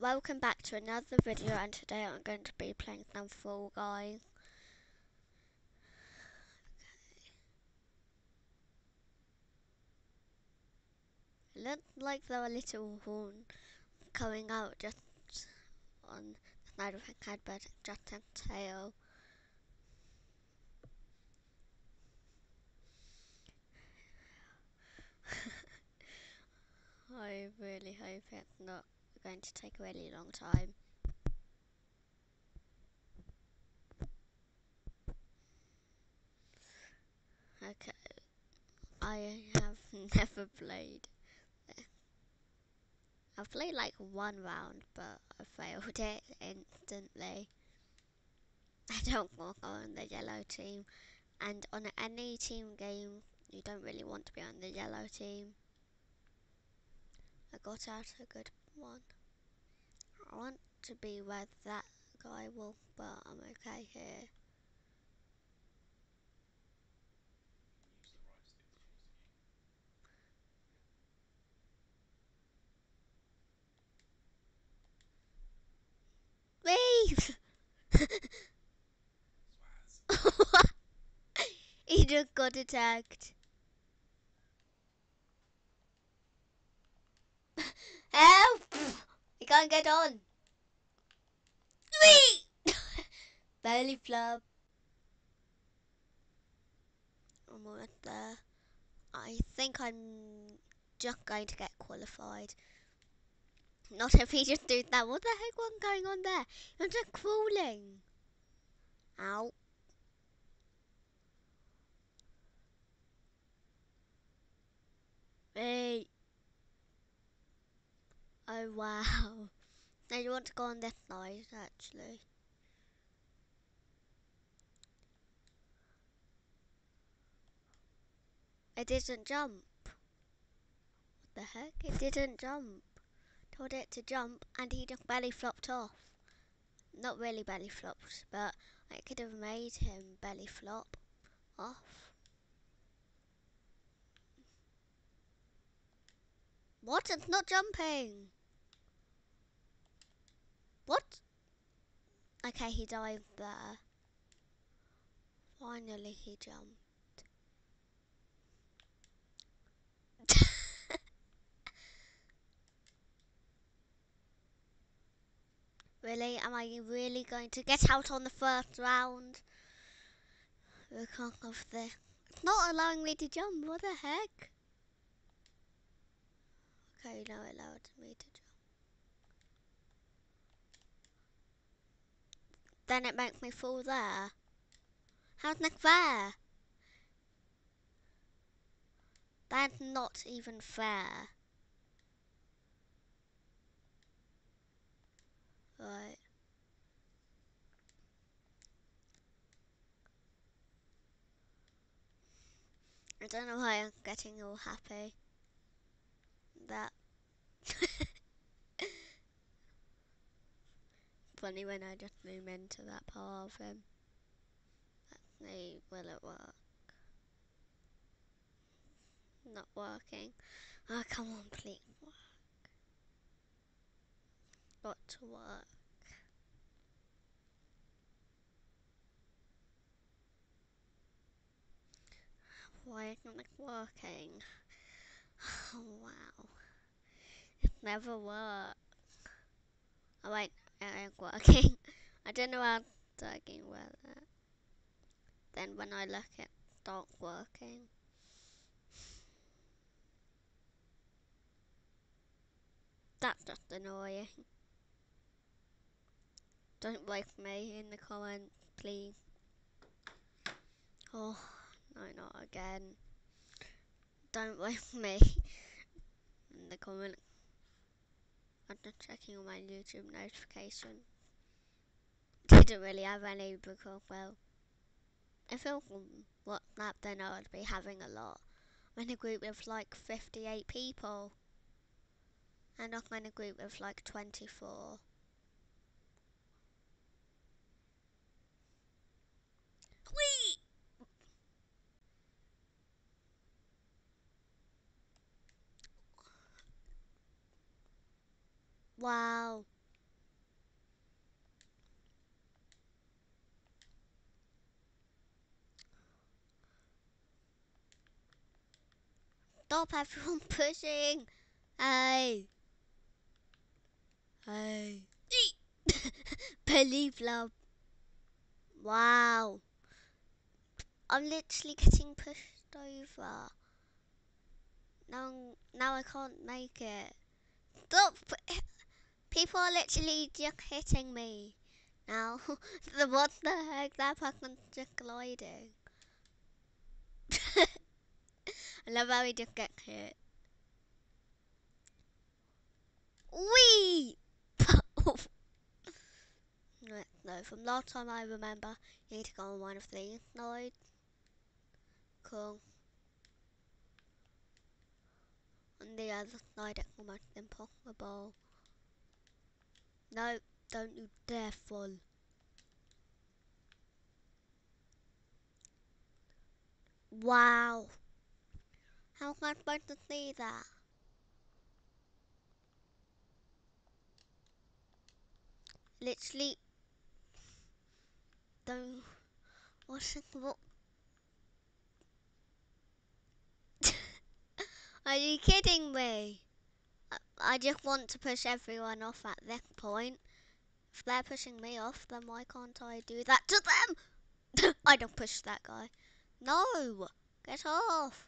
welcome back to another video and today I'm going to be playing some Fall Guys. Okay. Looks like there are little horn coming out just on the side of her head but just a tail. I really hope it's not going to take a really long time. Okay, I have never played. I've played like one round, but I failed it instantly. I don't walk on the yellow team, and on any team game, you don't really want to be on the yellow team. I got out a good one. I want to be where that guy will, but I'm okay here. Leave! he just got attacked. Help! He can't get on. Wee! Belly flop. Almost there. I think I'm just going to get qualified. Not if he just did that. What the heck was going on there? You're just crawling. Ow. Hey. Oh wow. Now you want to go on this side actually. It didn't jump. What the heck? It didn't jump. Told it to jump and he just belly flopped off. Not really belly flopped, but I could have made him belly flop off. What? It's not jumping. What? Okay, he dived there. Finally, he jumped. really? Am I really going to get out on the first round? Because of the... It's not allowing me to jump. What the heck? Okay, now it allowed me to jump. Then it makes me fall there. How's that fair? That's not even fair. Right. I don't know why I'm getting all happy. That. funny when I just zoom into that part of him. Let's see, will it work? Not working. Oh, come on, please work. Got to work. Why isn't it working? Oh, wow. It never worked. Oh wait, ain't working. I don't know how it's working well. Then when I look it start working. That's just annoying. Don't like me in the comments, please. Oh, no, not again. Don't like me in the comments. I'm just checking on my YouTube notification. Didn't really have any because, well, if it was WhatsApp, then I would be having a lot. I'm in a group of like 58 people. And I'm in a group of like 24. Wow. Stop everyone pushing. Hey. Hey. Believe love. Wow. I'm literally getting pushed over. Now, now I can't make it. Stop. People are literally just hitting me. Now, what the heck? That person's just gliding. I love how he just gets hit. Wee! no, from last time I remember, you need to go on one of these slides. Cool. On the other side, it's almost impossible. No, don't you dare fall. Wow. How am I supposed to see that? Literally, don't. What's it? What? Are you kidding me? I, just want to push everyone off at this point. If they're pushing me off, then why can't I do that to them? I don't push that guy. No! Get off!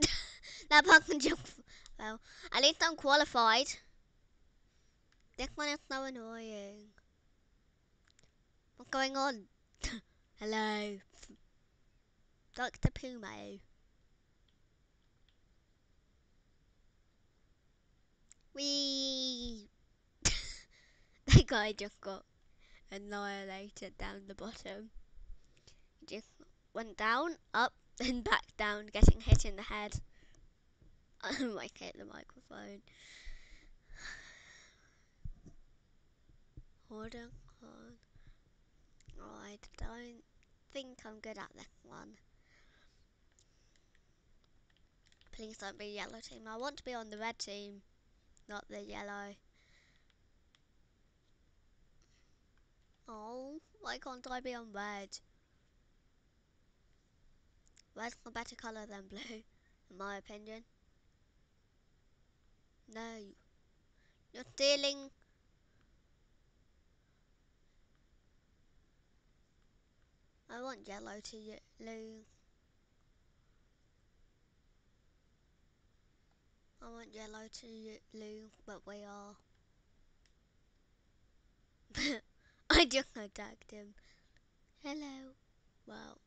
that can jump. Well, at least I'm qualified. This one is so annoying. What's going on? Hello. Dr. Pumo. Wee. that guy just got annihilated down the bottom. He just went down, up, then back down, getting hit in the head. I might hit the microphone. Hold on, on. I don't think I'm good at this one. Please don't be yellow team. I want to be on the red team, not the yellow. Oh, why can't I be on red? Red's a better colour than blue, in my opinion. No. You're stealing... I want yellow to blue. I want yellow to blue, but we are. I just attacked him. Hello. Well.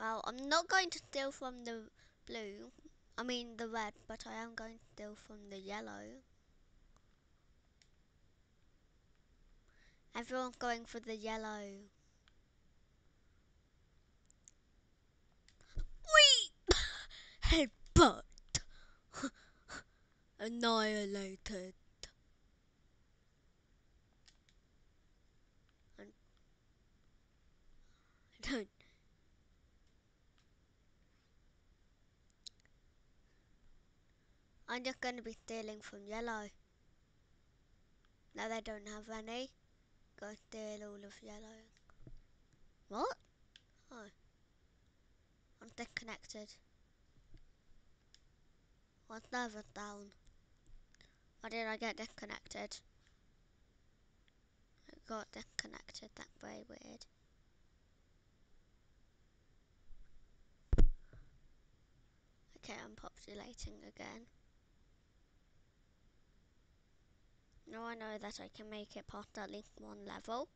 Well, I'm not going to steal from the blue. I mean the red, but I am going to steal from the yellow. Everyone's going for the yellow. Wee! Headbutt! Annihilated. I'm just going to be stealing from yellow. Now they don't have any. Go steal all of yellow. What? Oh. I'm disconnected. What's nervous down? Why did I get disconnected? I got disconnected, that's very weird. Okay, I'm populating again. Now I know that I can make it past at least one level.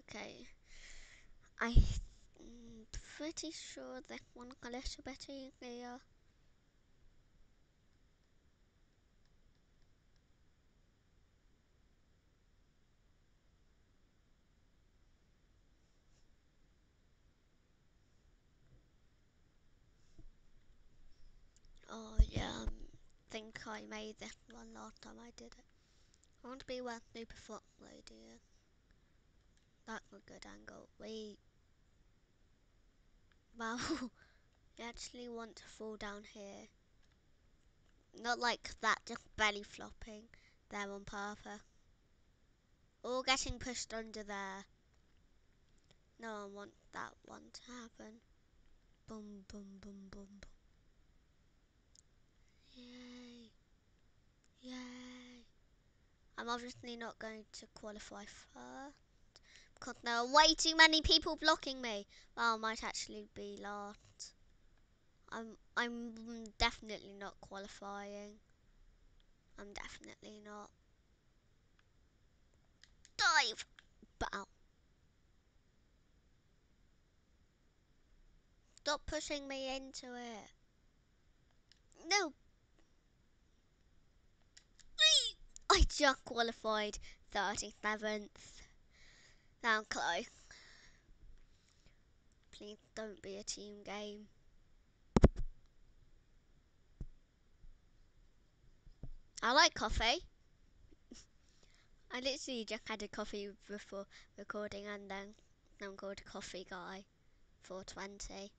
Okay, I'm pretty sure that one a little bit easier. Oh yeah, I think I made that one last time I did it. I want to be Super Fox Lady is. That's a good angle. Wait. Wow, you actually want to fall down here. Not like that, just belly flopping there on purpose. All getting pushed under there. No one wants that one to happen. Boom, boom, boom, boom, boom. Yay. Yay. I'm obviously not going to qualify first. Because there are way too many people blocking me. Well, I might actually be last. I'm I'm definitely not qualifying. I'm definitely not. Dive! Bow. Stop pushing me into it. No. I just qualified 37th. Now Chloe. Please don't be a team game. I like coffee. I literally just had a coffee before recording and then I'm called coffee guy 420.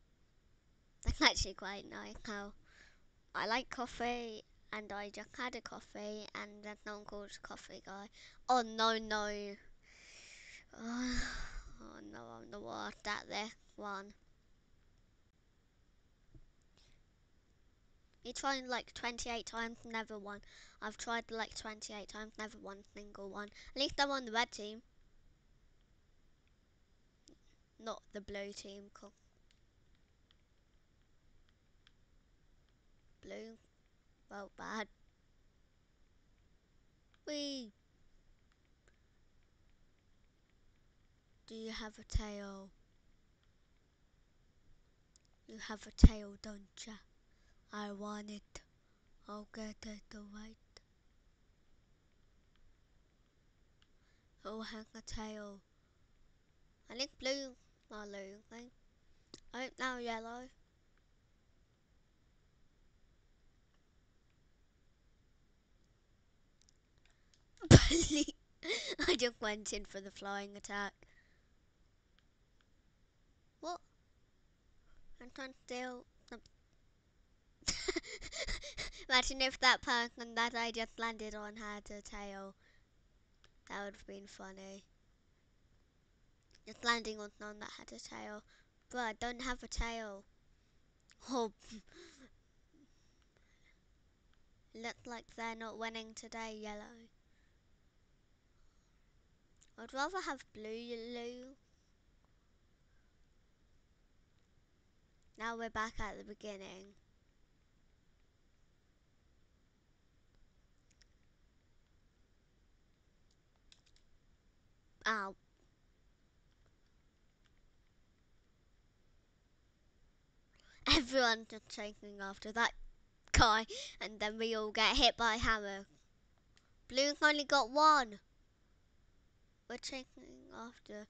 That's actually quite nice how I like coffee and I just had a coffee and then I'm called coffee guy. Oh no no. Oh, no, I'm the worst at this one. You tried like 28 times, never won. I've tried like 28 times, never won single one. At least I'm on the red team. Not the blue team. Blue. Well, bad. We. Do you have a tail? You have a tail, don't ya? I want it. I'll get it right. Oh, hang a tail. I think blue. Well, blue. I hope now yellow. I just went in for the flying attack. What? Trying to steal Imagine if that person that I just landed on had a tail. That would have been funny. Just landing on none that had a tail. But I don't have a tail. Oh. Looks like they're not winning today, yellow. I'd rather have blue, yellow. Now we're back at the beginning. Ow. Everyone's chasing after that guy, and then we all get hit by hammer. Blue's only got one. We're chasing after.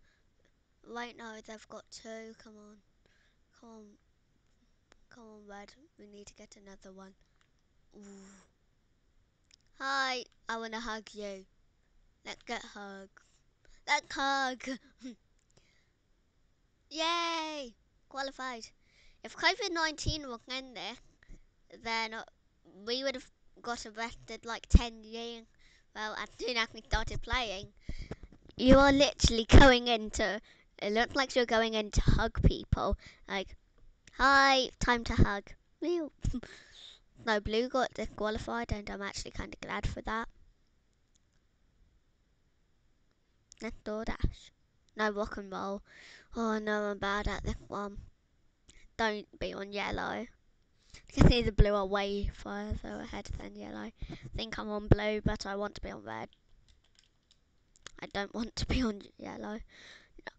Right now, they've got two. Come on. Come on. Come on, red. We need to get another one. Ooh. Hi, I want to hug you. Let's get hugs. Let's hug. Yay! Qualified. If COVID-19 was there, then we would have got arrested like 10 years. Well, as soon as we started playing. You are literally going into, it looks like you're going in to hug people. Like, hi, time to hug. no, Blue got disqualified and I'm actually kind of glad for that. Let's DoorDash. No rock and roll. Oh no, I'm bad at this one. Don't be on yellow. I can see the blue are way further ahead than yellow. I think I'm on blue, but I want to be on red. I don't want to be on yellow.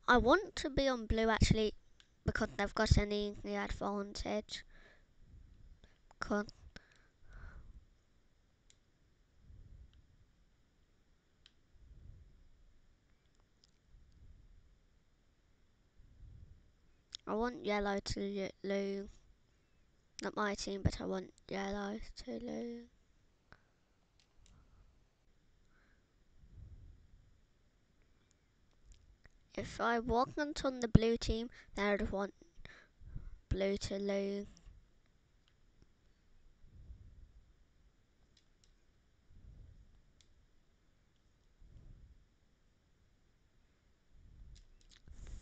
I want to be on blue actually because they've got any advantage. I want yellow to lose. Not my team, but I want yellow to lose. If I wasn't on the blue team, then I'd want blue to lose.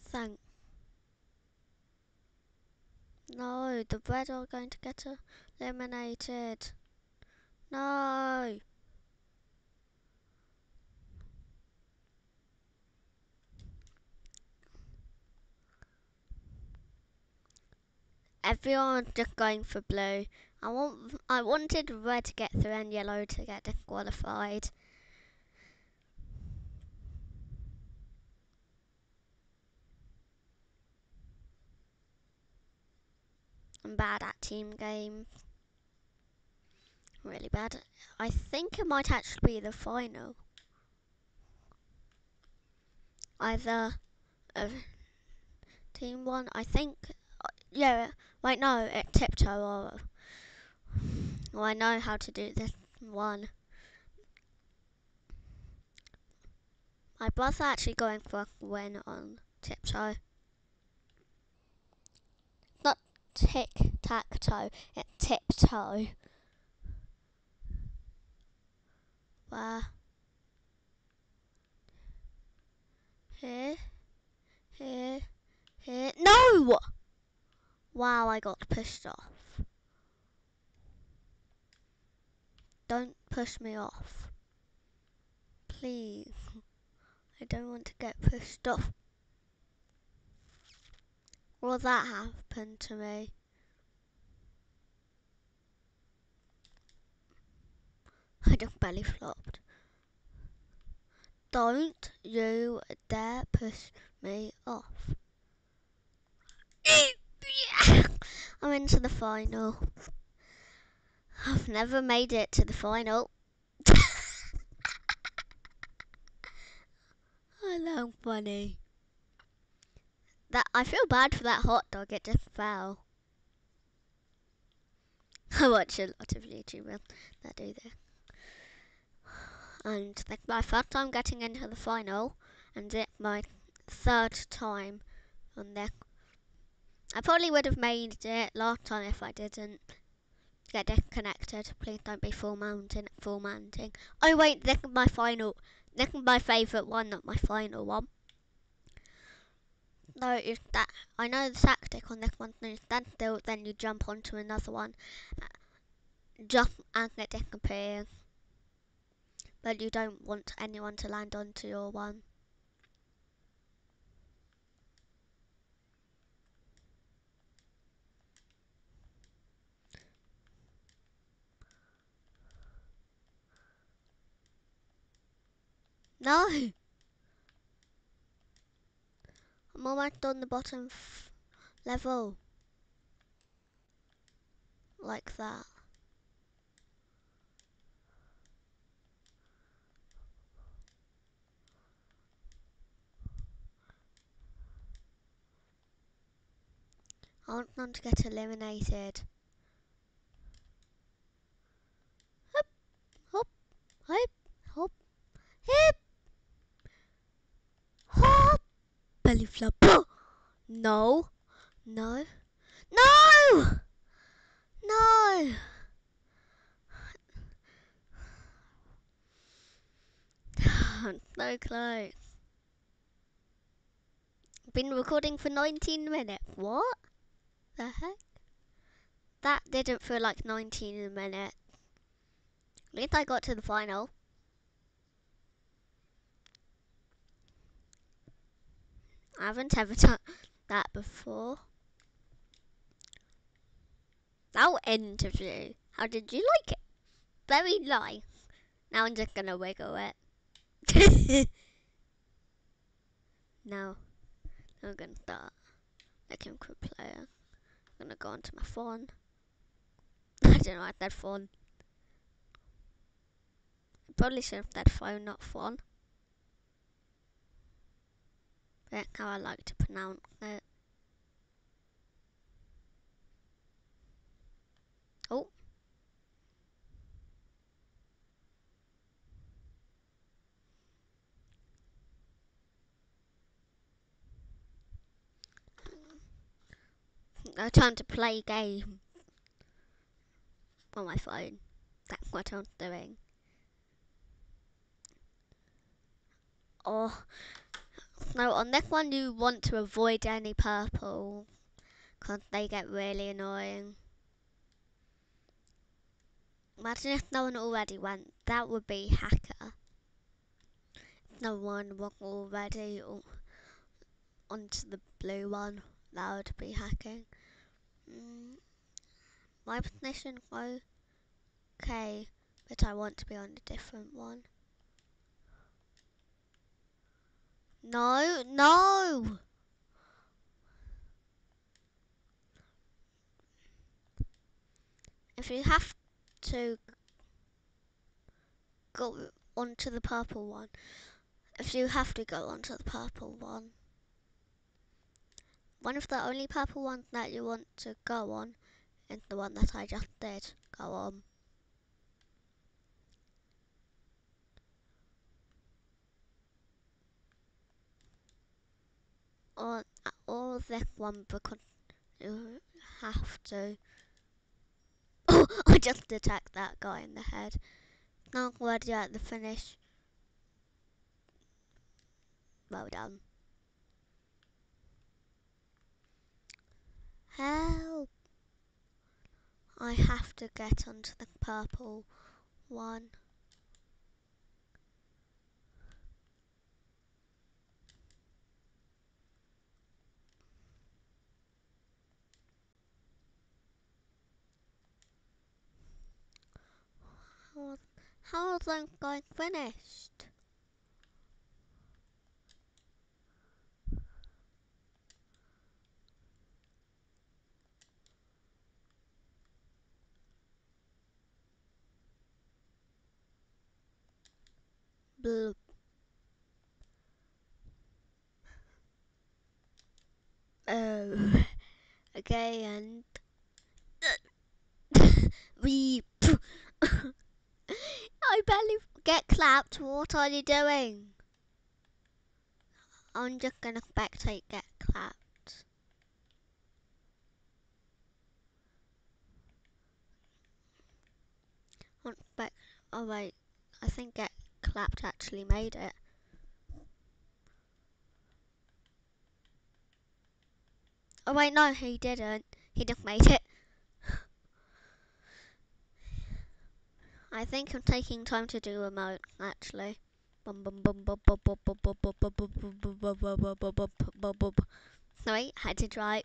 Thank. No, the red are going to get eliminated. No. Everyone's just going for blue. I want I wanted red to get through and yellow to get disqualified. I'm bad at team games. Really bad. I think it might actually be the final. Either a team one, I think. Yeah, wait, no, it tiptoe or. Well, I know how to do this one. My brother actually going for a win on tiptoe. Not tic tac toe, it's tiptoe. Where? Here, here, here. No! Wow, I got pushed off. Don't push me off. Please. I don't want to get pushed off. Will that happen to me? I just belly flopped. Don't you dare push me off. I'm into the final. I've never made it to the final. Know, funny. That I feel bad for that hot dog. It just fell. I watch a lot of YouTubers that do this, and that's my first time getting into the final, and it's my third time on there. I probably would have made it last time if I didn't get disconnected. Please don't be Fall Mountain, Fall Mountain. Oh wait, this is my final. This is my favourite one, not my final one. No, that I know the tactic on this one. You stand still, then you jump onto another one. Jump and it disappears. But you don't want anyone to land onto your one. No! I'm almost on the bottom level. Like that. I want them to get eliminated. Hop, hop, hop, hop, hip, belly flop. No, no, no, no. so close. Been recording for 19 minutes. What the heck? That didn't feel like 19 minutes. At least I got to the final. I haven't ever done that before. That interview. How did you like it? Very nice. Now I'm just gonna wiggle it. now I'm gonna start for a player. I'm gonna go onto my phone. I don't know, I said phone. I probably should have said phone, not phone. That's how I like to pronounce it. Oh. No time to play game on my phone. That's what I'm doing. Oh, no, on this one you want to avoid any purple because they get really annoying. Imagine if no one already went. That would be hacker. If No one went already onto the blue one. That would be hacking. Mm, my position okay, but I want to be on a different one. No, no! If you have to go onto the purple one, if you have to go onto the purple one, one of the only purple ones that you want to go on is the one that I just did go on. Or, or this one because you have to. Oh, I just attacked that guy in the head. Not already at the finish. Well done. Help! I have to get onto the purple one. How, is that going finished? Bloop. Oh. Okay, and uh, we. Barely get clapped. What are you doing? I'm just gonna spectate get clapped. Back. Oh wait, I think get clapped actually made it. Oh wait, no, he didn't. He just made it. I think I'm taking time to do remote, actually. Sorry, had to try.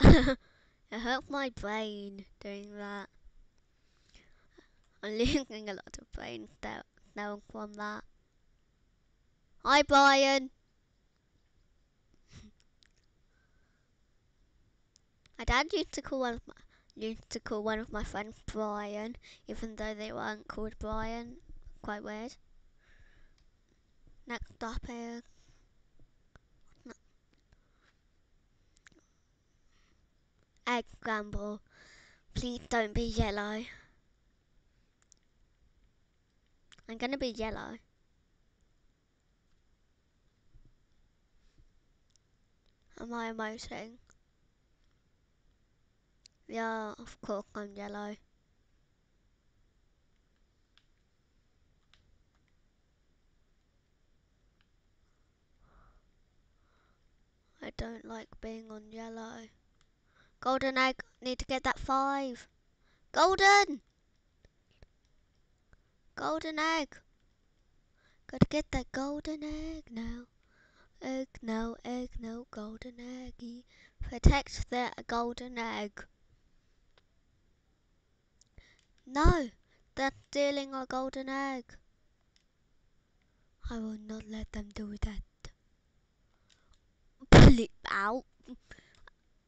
it hurt my brain doing that. I'm losing a lot of brain now from that. Hi, Brian. My dad used to call one of my used to call one of my friends Brian, even though they weren't called Brian. Quite weird. Next up is egg scramble. Please don't be yellow. I'm gonna be yellow. Am I emoting? Yeah, of course I'm yellow. I don't like being on yellow. Golden egg, need to get that five. Golden! Golden egg. Gotta get that golden egg now. Egg no, egg no, golden eggy. Protect the golden egg. No, they're stealing our golden egg. I will not let them do that. Blip out.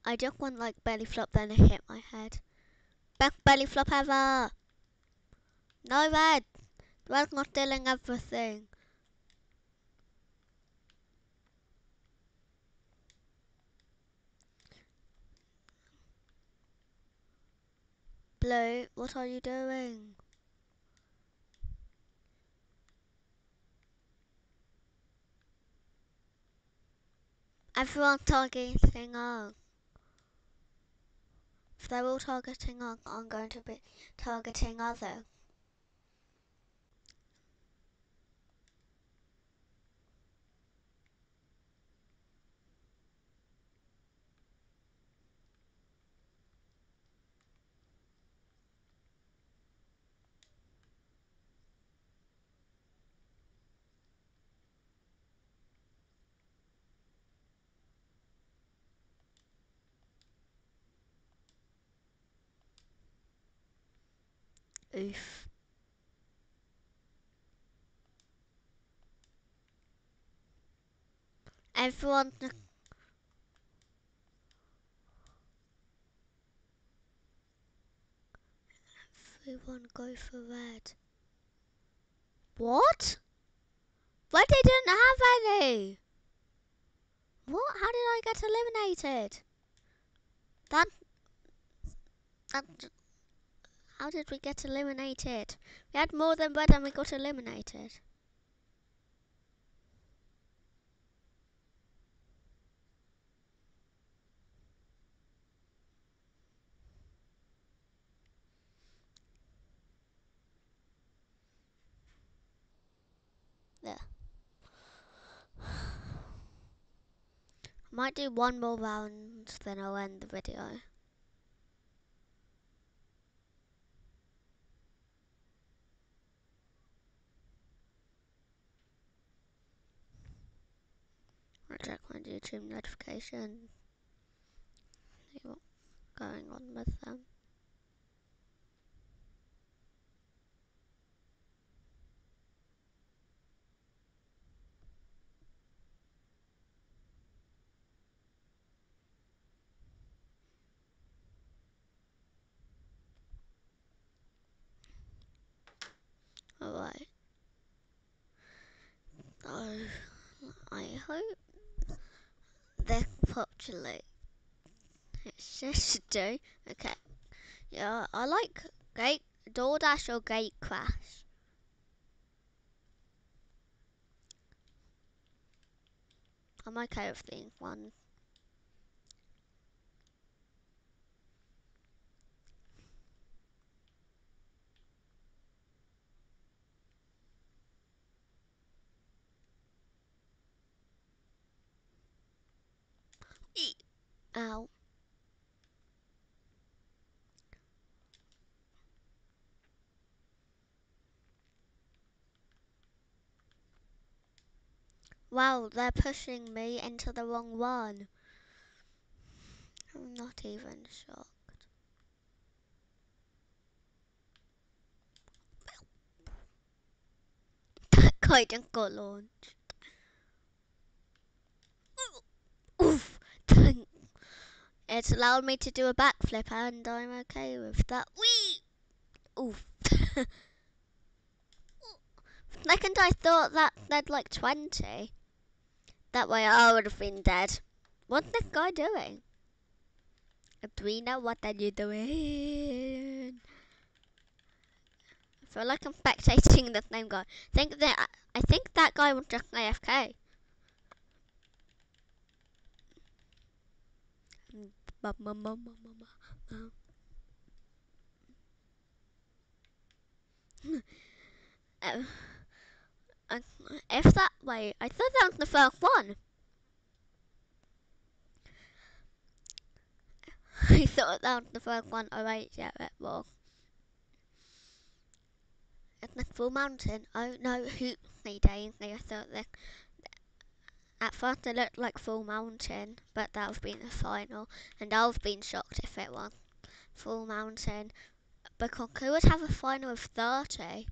I just want like belly flop, then it hit my head. Best belly flop ever. No red. Red's not stealing everything. Blue, what are you doing? Everyone targeting on. If they're all targeting on, I'm going to be targeting other. Oof. Everyone. Everyone go for red. What? But they didn't have any. What? How did I get eliminated? That. That. How did we get eliminated? We had more than red and we got eliminated. There. I might do one more round, then I'll end the video. Check my YouTube notification. See what's going on with them. Alright. Oh, I hope populate. It's do. Okay. Yeah, I like Gate DoorDash or Gate Crash. I'm okay with being one. Ow. Wow, they're pushing me into the wrong one. I'm not even shocked. That guy just got launched. Oof! It's allowed me to do a backflip, and I'm okay with that. Wee! Oof. Second, I thought that they'd like 20. That way I would have been dead. What's this guy doing? Adrena, what are you doing? I feel like I'm spectating the same guy. think that I think that guy was just AFK. If that way, I thought that was the first one. I thought that was the first one. Wait, yeah, that was. It's the Fall Mountain. Oh no, Hoopsie Daisy. I thought that. At first it looked like Fall Mountain, but that would have been the final, and I would have been shocked if it was Fall Mountain, because who would have a final of 30?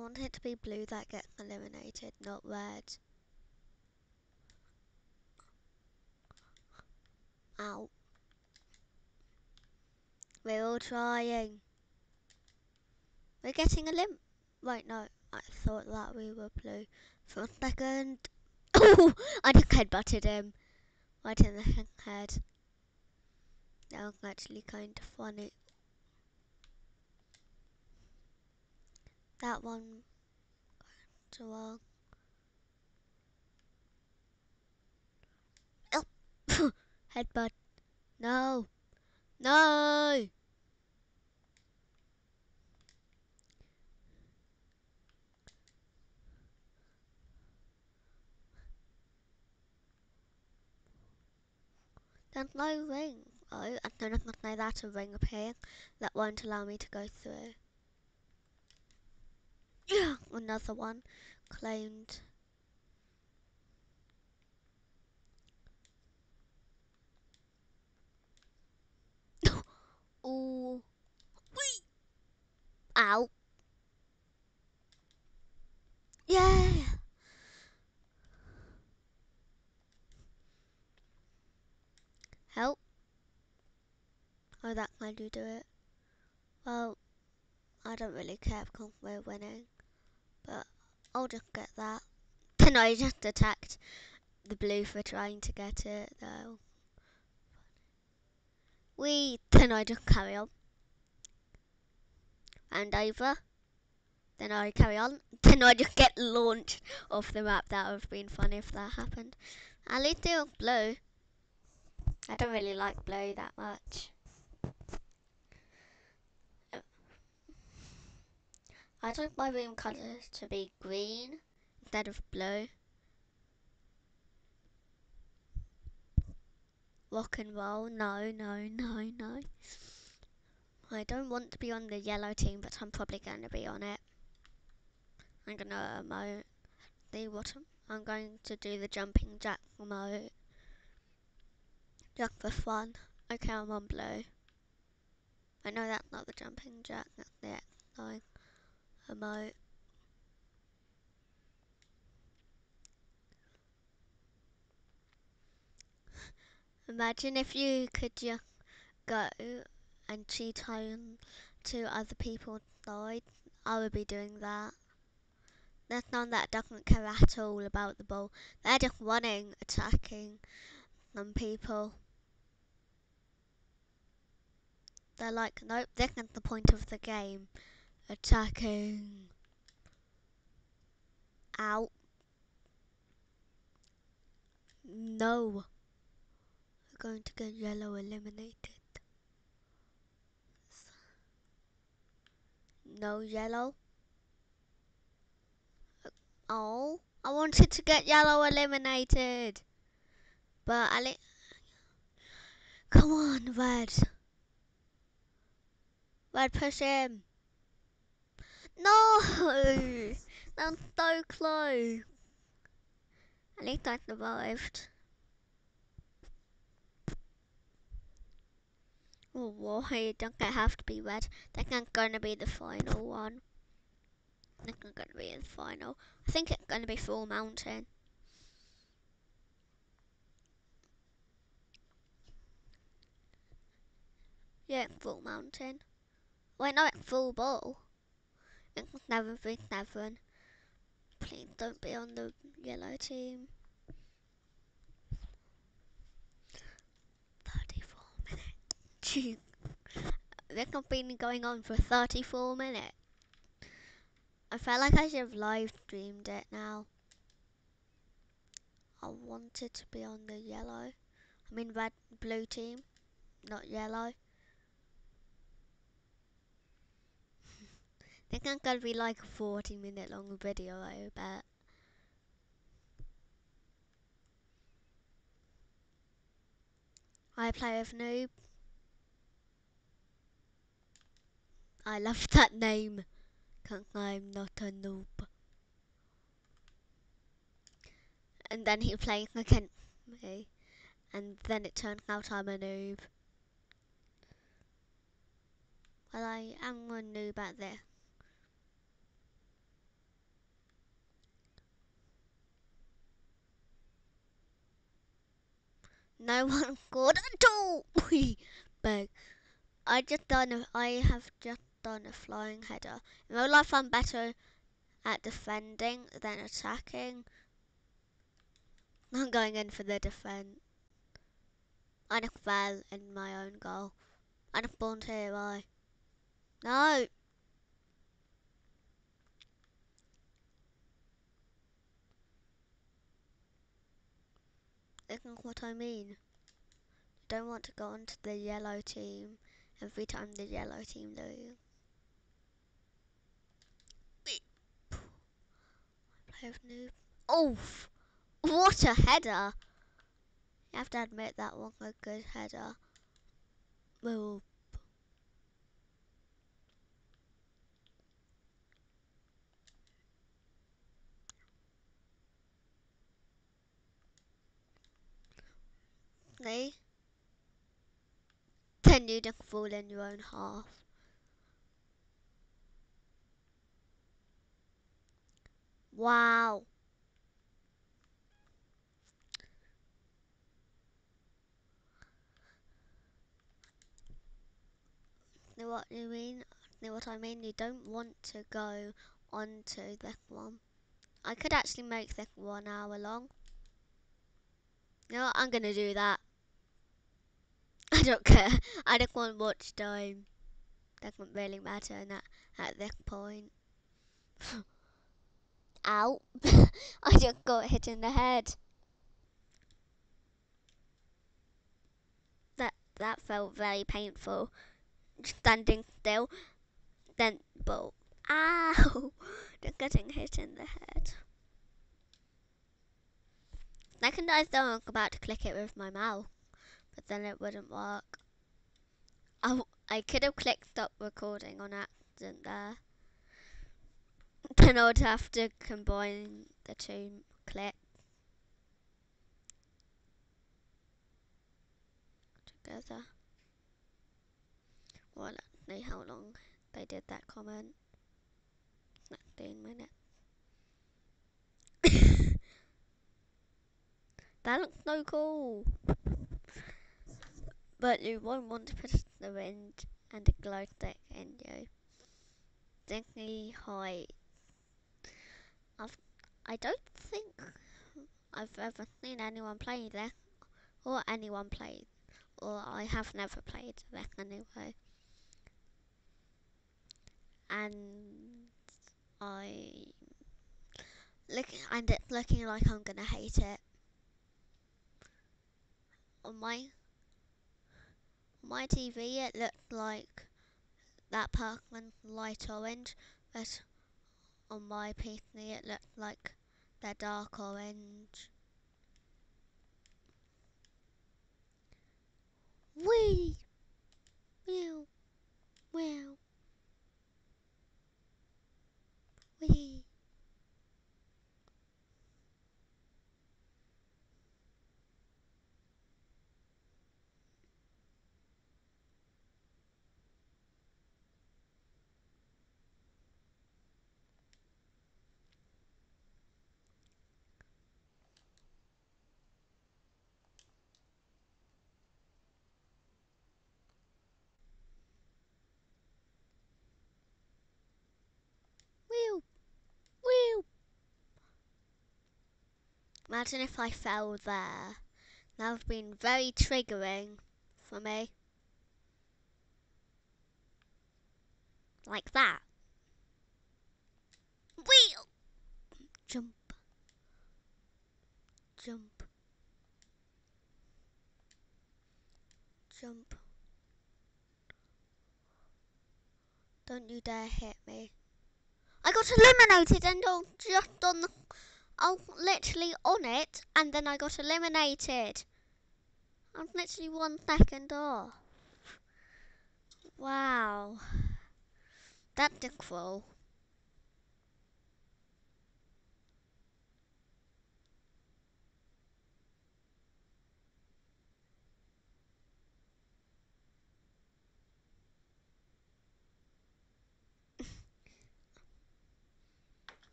Want it to be blue that gets eliminated, not red. Ow. We're all trying. We're getting a limp. Right, no. I thought that we were blue for a second. Oh, I just headbutted him. Right in the head. That was actually kind of funny. That one to wrong. Oh, headbutt. No, no. There's no ring. Oh, and then I'm gonna that a ring appear that won't allow me to go through. Another one claimed. Ooh. Wee. Ow. Yeah. Help. Oh, that you do it. Well, I don't really care because we're winning. But I'll just get that. Then I just attacked the blue for trying to get it, though. We then I just carry on. And over. Then I carry on. Then I just get launched off the map. That would have been funny if that happened. At least it was blue. I don't really like blue that much. I'd like my room colour to be green instead of blue. Rock and roll, no, no, no, no. I don't want to be on the yellow team, but I'm probably going to be on it. I'm going to uh, emote. The bottom. I'm going to do the jumping jack emote. Just for fun. Okay, I'm on blue. I know that's not the jumping jack, that's the X9 about Imagine if you could just go and cheat on to other people died. I would be doing that. There's none that doesn't care at all about the ball. They're just running, attacking some people. They're like, nope, this is the point of the game. Attacking. Out. No. We're going to get yellow eliminated. No yellow. Oh, I wanted to get yellow eliminated. But I Come on, red. Red, push him. No! That's so close. At least I survived. Oh, why don't I have to be red? That's not to be the final one. That's not to be the final. I think it's to be Fall Mountain. Yeah, Fall Mountain. Wait, no, it's Fall Ball. It's never been seven. Please don't be on the yellow team. 34 minutes. This has been going on for 34 minutes. I felt like I should have live streamed it now. I wanted to be on the yellow. I mean red, blue team, not yellow. I think gonna be like a 40 minute long video, I bet. I play with Noob. I love that name. Cause I'm not a noob. And then he playing against me. And then it turned out I'm a noob. Well, I am a noob at this. No one scored at all. Bang. I just done. A, I have just done a flying header. In real life, I'm better at defending than attacking. I'm going in for the defense. I just fell in my own goal. I just spawned here. Why? No. This is what I mean. Don't want to go onto the yellow team every time the yellow team do lose. Play with noob. Oh, what a header! You have to admit that was a good header. Well, Then you just fall in your own half. Wow. Know what you mean? Know what I mean? You don't want to go onto that one. I could actually make that one hour long. You know what? I'm gonna do that. I don't care. I just want much time. That Doesn't really matter that, at this point. Ow. I just got hit in the head. That that felt very painful. Standing still. Then but ow just getting hit in the head. Second I thought about to click it with my mouse but then it wouldn't work. I, I could have clicked stop recording on accident there. Then I would have to combine the two clips together. Well, let's see how long they did that comment. 19 minutes. that looks so cool. But you won't want to put a syringe and a glow stick in you. Thingy height. I've, I don't think I've ever seen anyone play this, or anyone play, or I have never played this anyway. And I looking and it's looking like I'm gonna hate it. On my my TV it looked like that Parkland light orange, but on my PC it looked like the dark orange. Wee! Meow! Meow! Wee! Imagine if I fell there. That would have been very triggering for me. Like that. Wheel! Jump. Jump. Jump. Don't you dare hit me. I got eliminated and was just on the, I was literally on it and then I got eliminated. I'm literally one second off. Wow. That's cruel.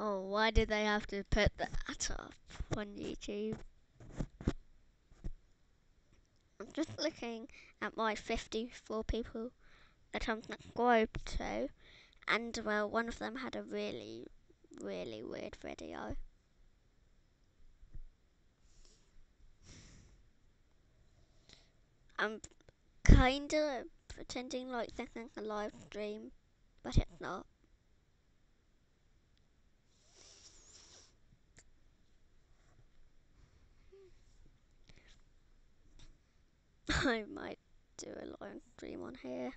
Oh, why did they have to put that up on YouTube? I'm just looking at my 54 people that I'm subscribed to, and well, one of them had a really, really weird video. I'm kinda pretending like this is a live stream, but it's not. I might do a live stream on here.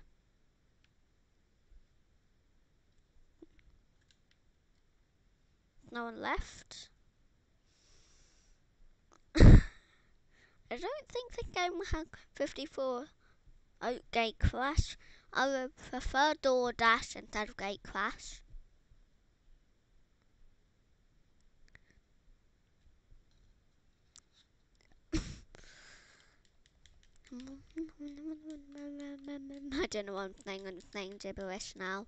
No one left. I don't think the game has 54 oh, Gate Crash. I would prefer DoorDash instead of Gate Crash. I don't know what I'm saying. I'm saying gibberish now.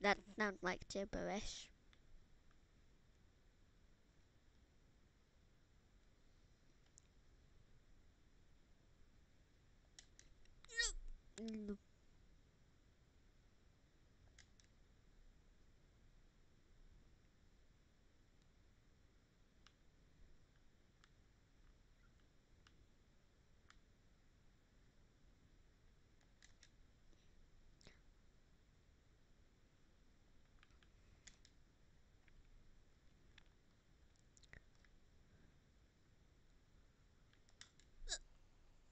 That sounds like gibberish.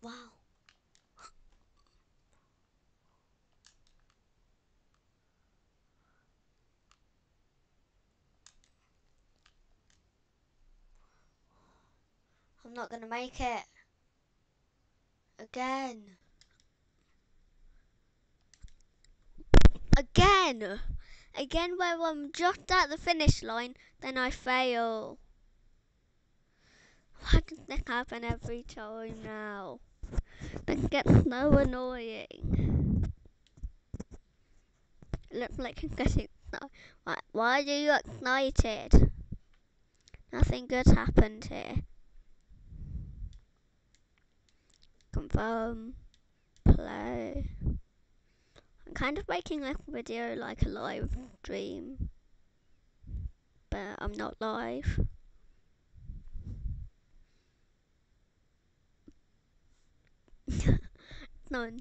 Wow. I'm not gonna make it. Again. Again. Again where I'm just at the finish line, then I fail. Why does this happen every time now? This gets so annoying. It looks like I'm getting why, why are you excited? Nothing good happened here. Confirm. Play. I'm kind of making this video like a live stream. But I'm not live. None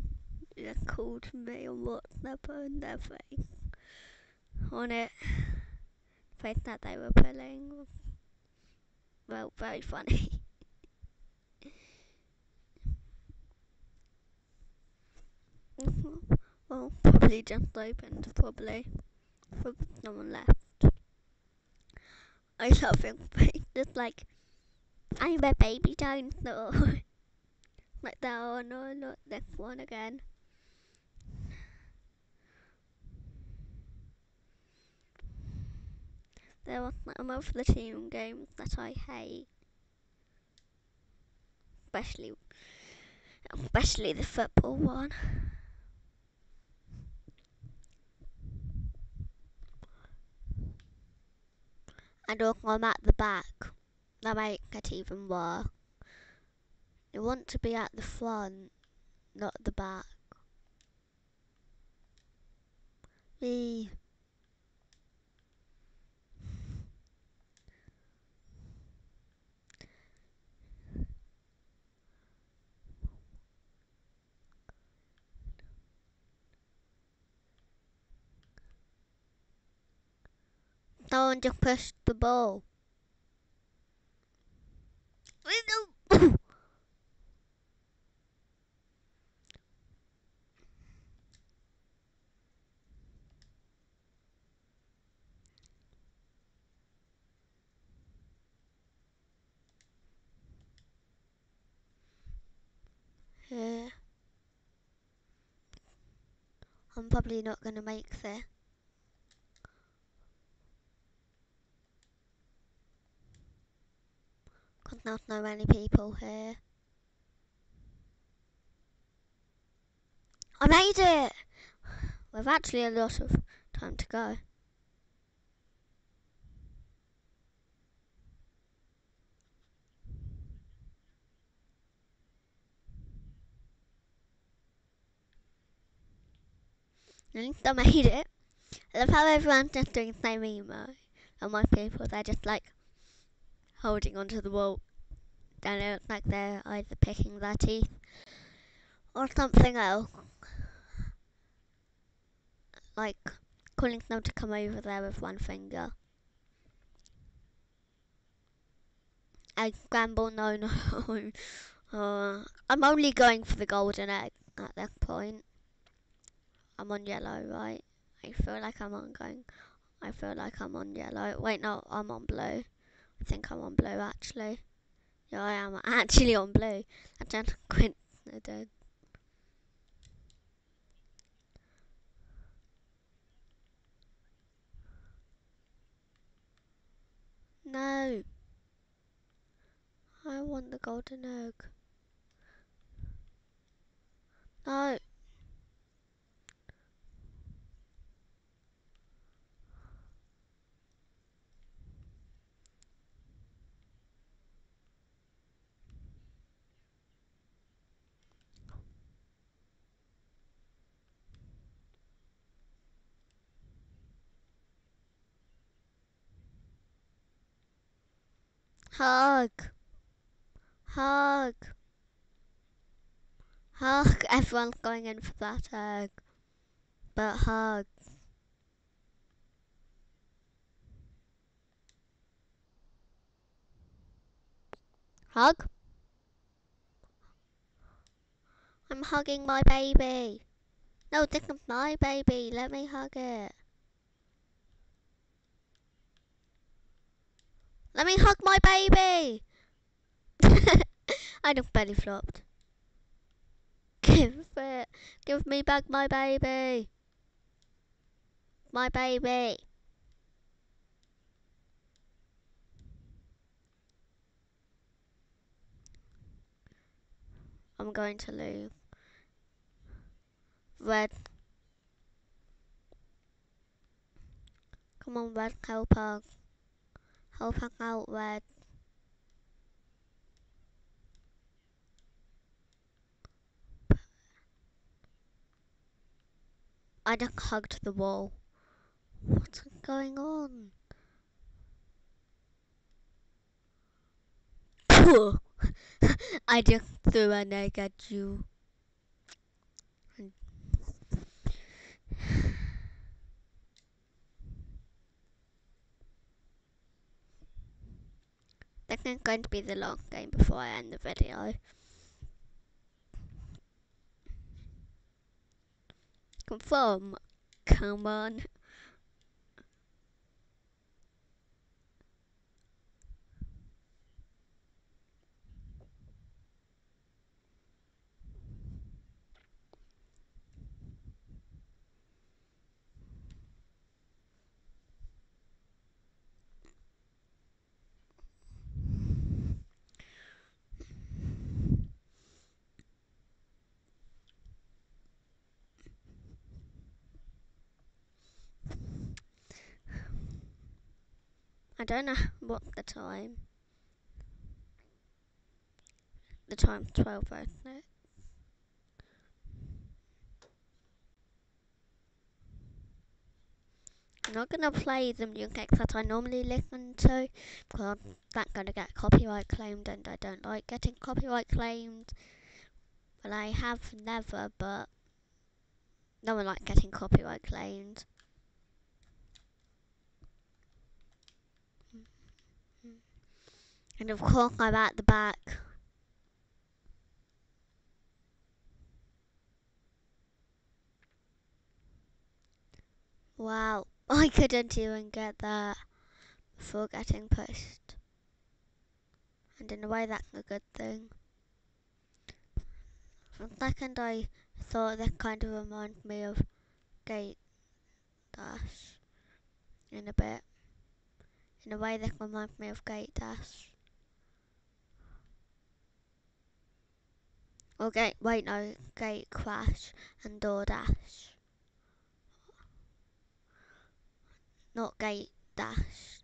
just called me on WhatsApp and their face on it. Face that they were pulling. Well, very funny. well, probably just opened, probably. Probably no one left. I love him, just like, I'm a baby dinosaur. Like that, oh no, not this one again. There are some of the team games that I hate. Especially, especially the football one. And also I'm at the back. That makes it even worse. You want to be at the front, not the back. Me. Someone just pushed the ball. Yeah. I'm probably not going to make this. Because not so many people here. I made it! We've actually a lot of Time to go. Least I made it. I love how everyone's just doing the same emo. And my people, they're just like holding onto the wall. And it looks like they're either picking their teeth or something else. Like calling them to come over there with one finger. Egg scramble, no, no. uh, I'm only going for the golden egg at that point. I'm on yellow, right? I feel like I'm on going. I feel like I'm on yellow. Wait, no, I'm on blue. I think I'm on blue actually. Yeah, I am actually on blue. I don't quit. I don't. No. I want the golden egg. No. Hug. Hug. Hug. Everyone's going in for that egg. But hug. Hug. I'm hugging my baby. No, this is my baby. Let me hug it. Let me hug my baby. I just belly flopped. Give it. Give me back my baby. My baby. I'm going to lose. Red. Come on, Red, help us. Help us out, Red. I just hugged the wall. What's going on? I just threw an egg at you. This is going to be the long game before I end the video. Confirm. Come on. I don't know what the time. The time 12 isn't it? I'm not gonna play the music that I normally listen to because that's gonna get copyright claimed and I don't like getting copyright claimed. Well, I have never, but no one likes getting copyright claimed. And of course I'm at the back. Wow, I couldn't even get that before getting pushed. And in a way that's a good thing. For second I thought that kind of reminded me of Gate Dash in a bit. In a way that reminds me of Gate Dash. Or Gate, wait no, Gate Crash and DoorDash. not gate dash.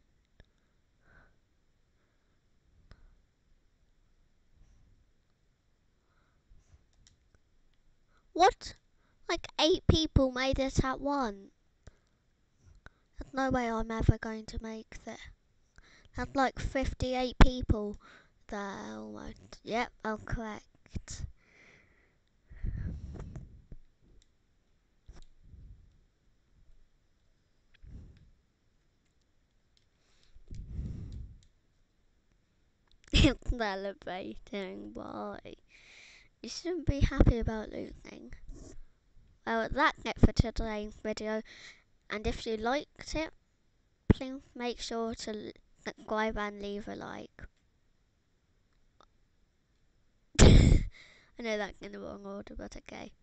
What? Like eight people made it at once. There's no way I'm ever going to make that. That's like 58 people there almost. Yep, I'm correct. Celebrating, boy. You shouldn't be happy about losing. Well, that's it for today's video. And if you liked it, please make sure to subscribe and leave a like. I know that's in the wrong order, but okay.